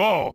go!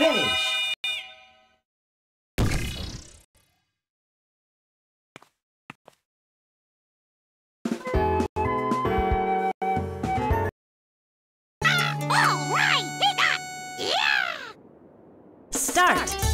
Finish! All right! Yeah! Start!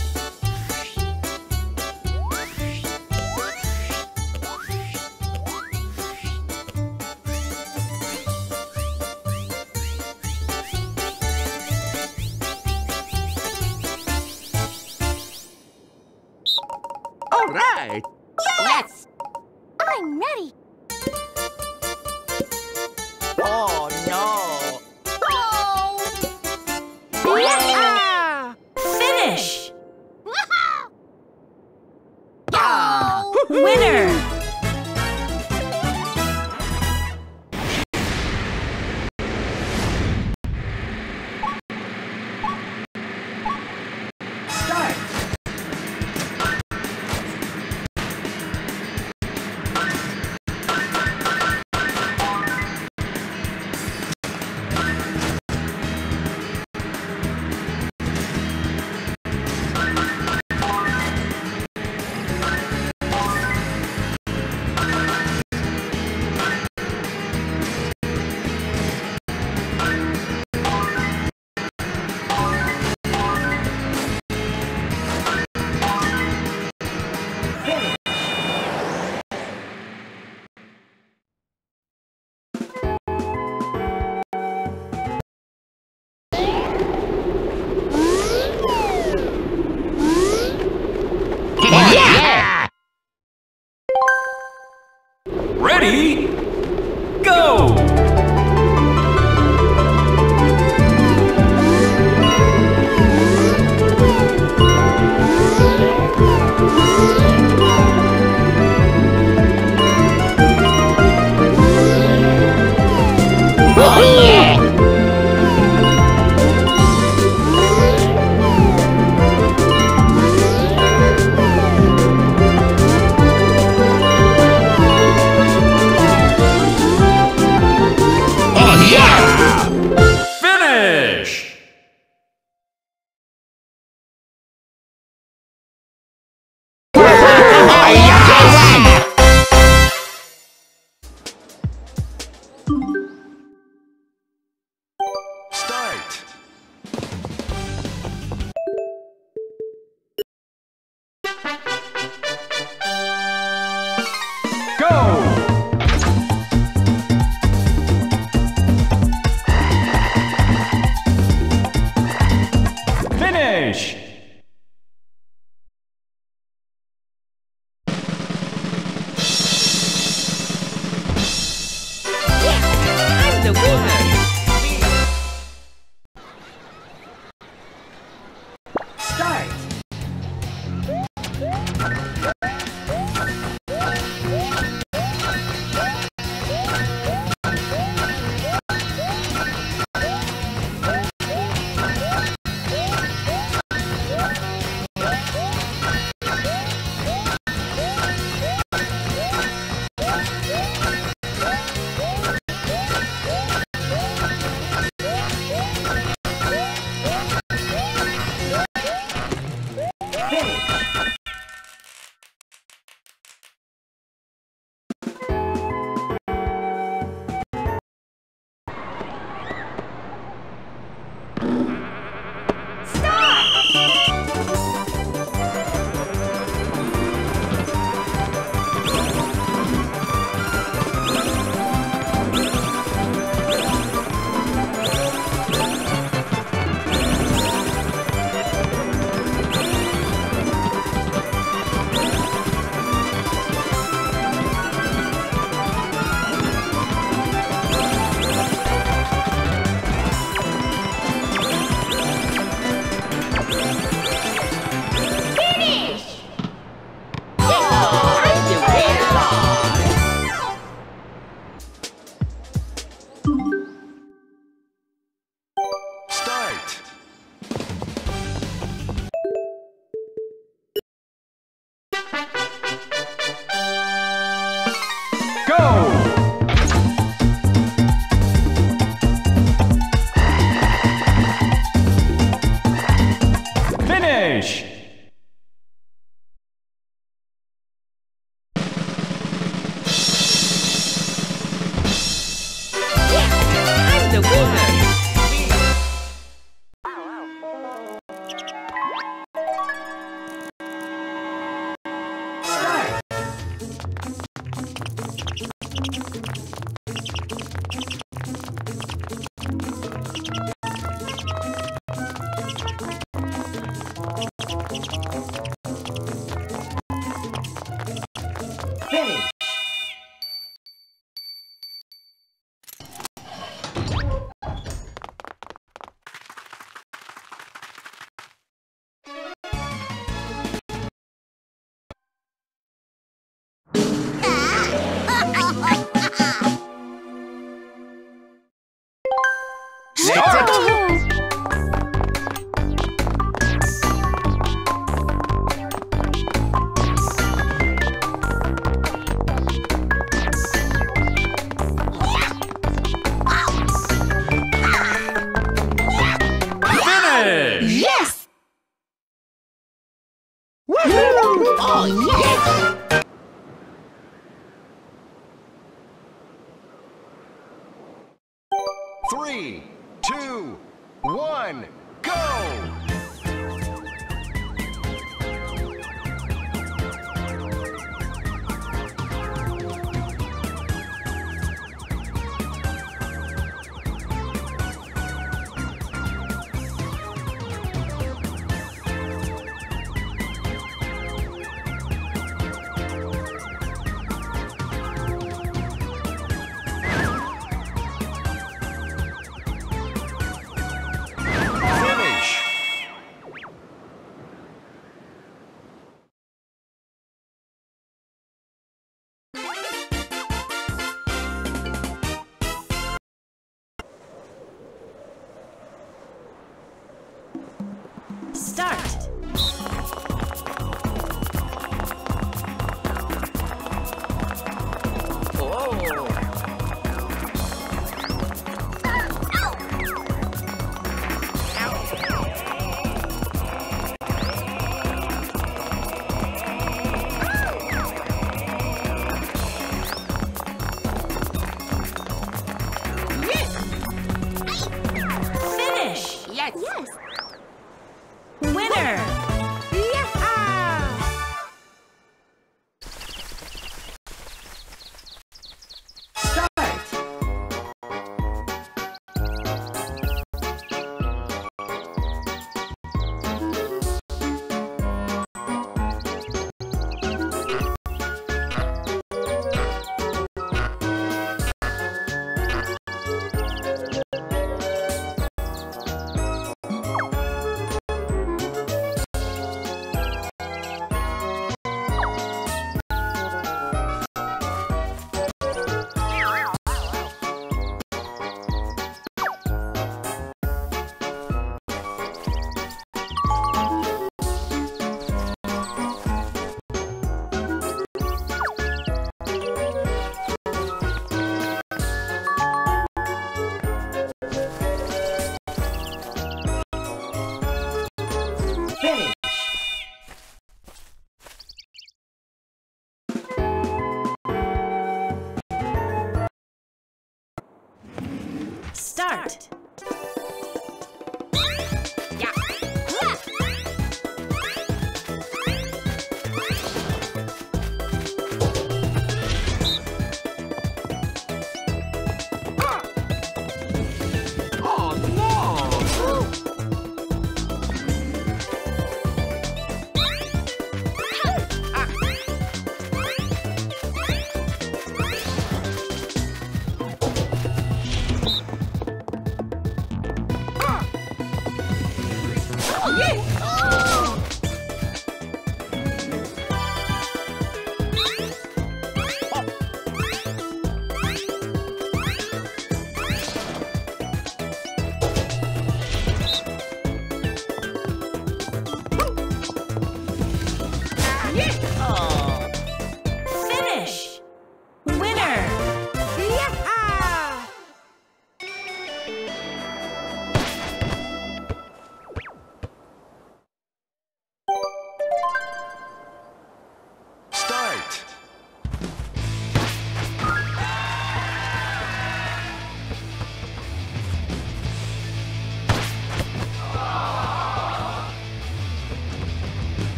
Start!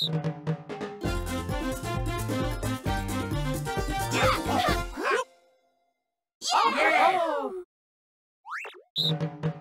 Finish. Oh. Oh.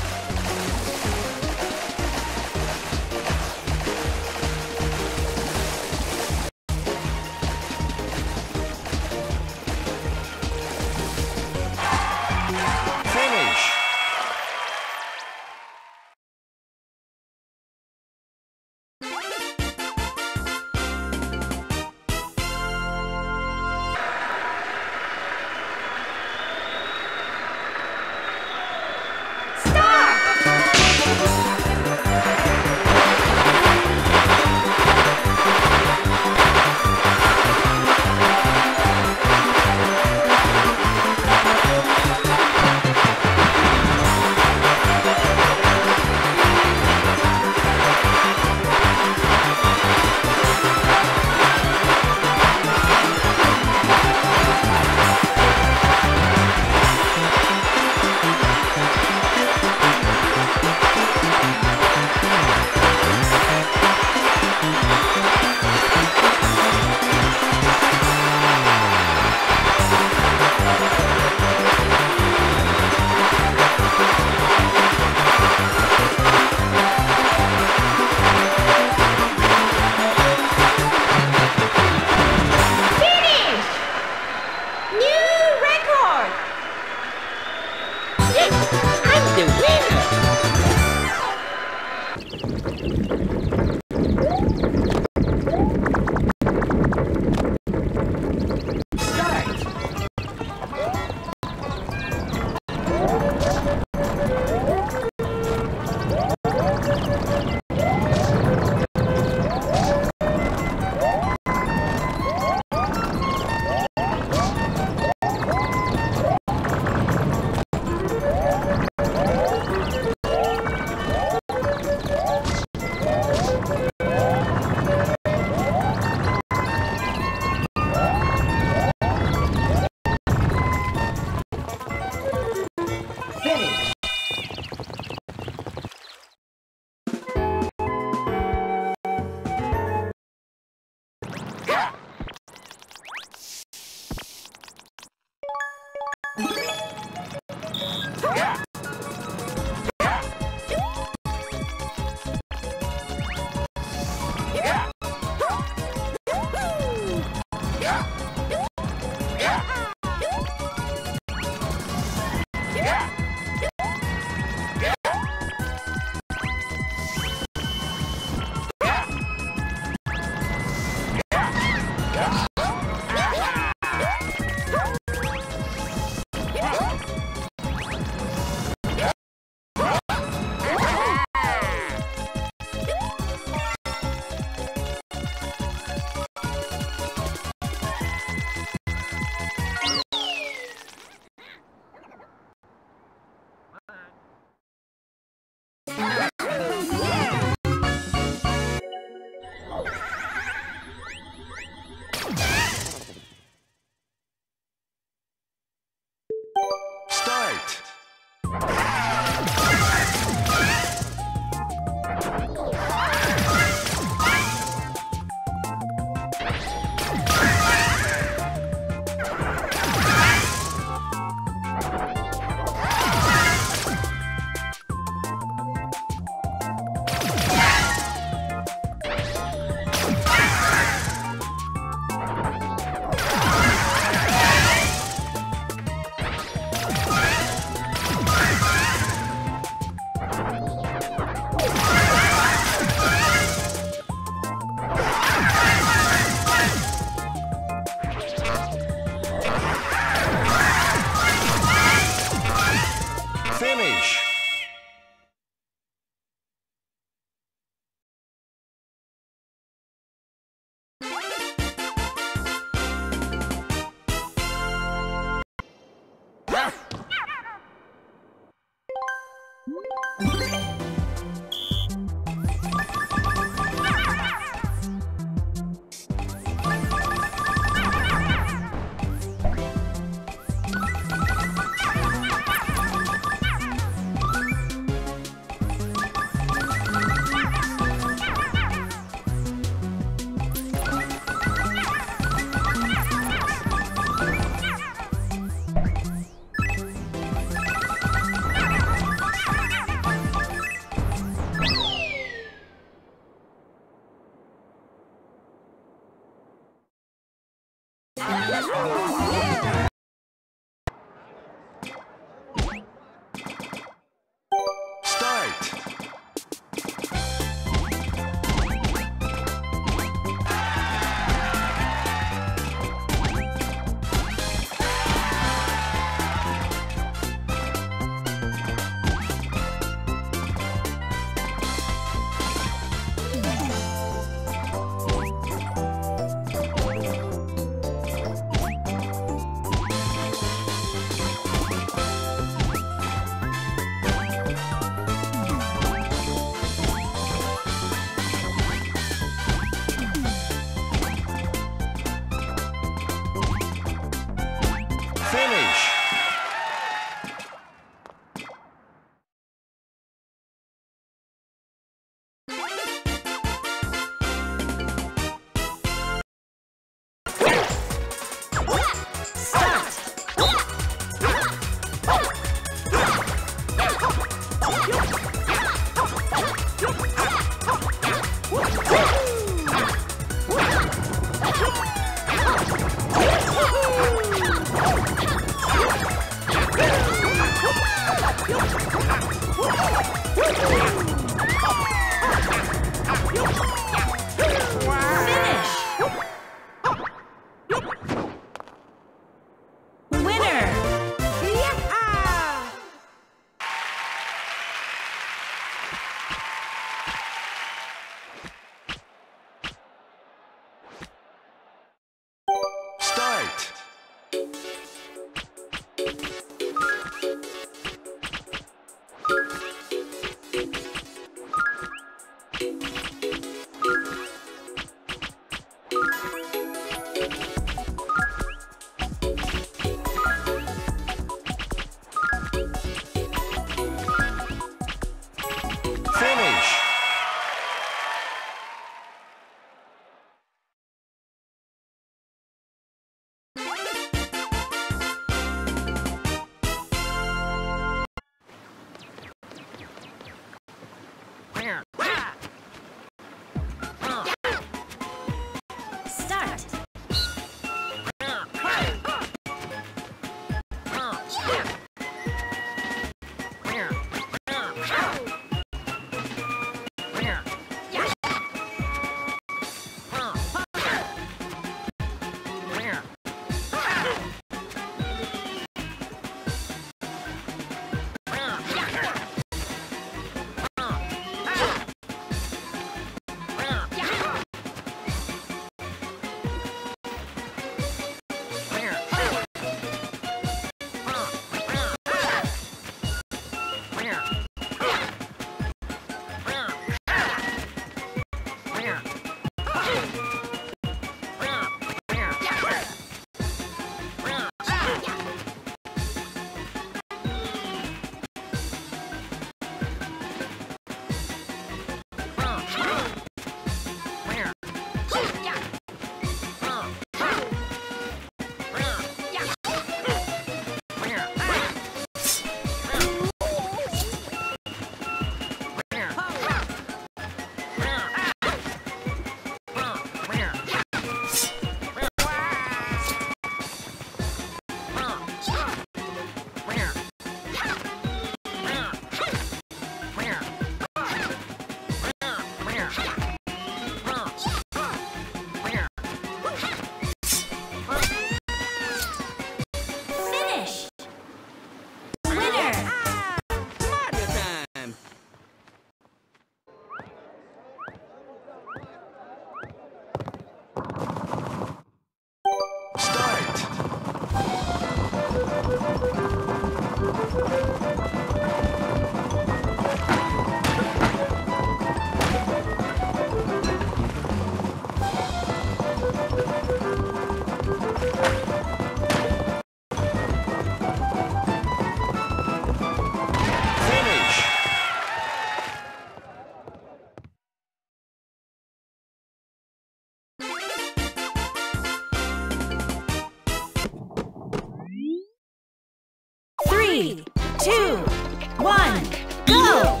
One, go!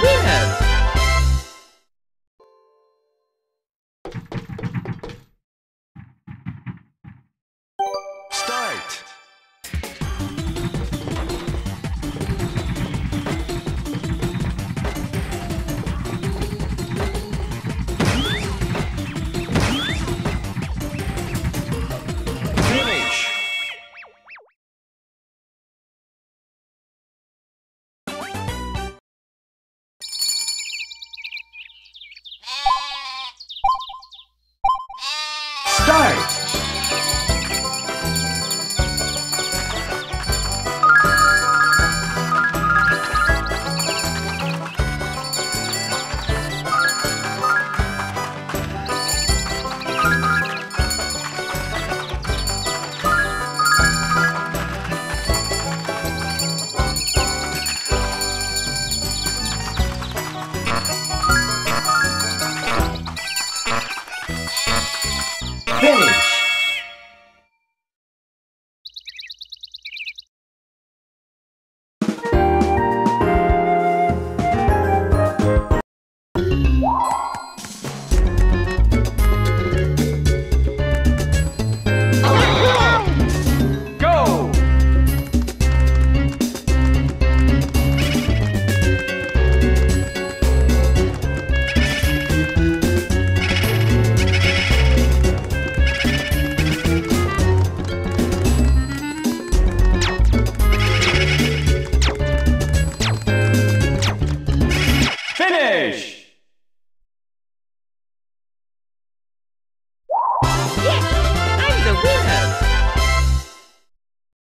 weird.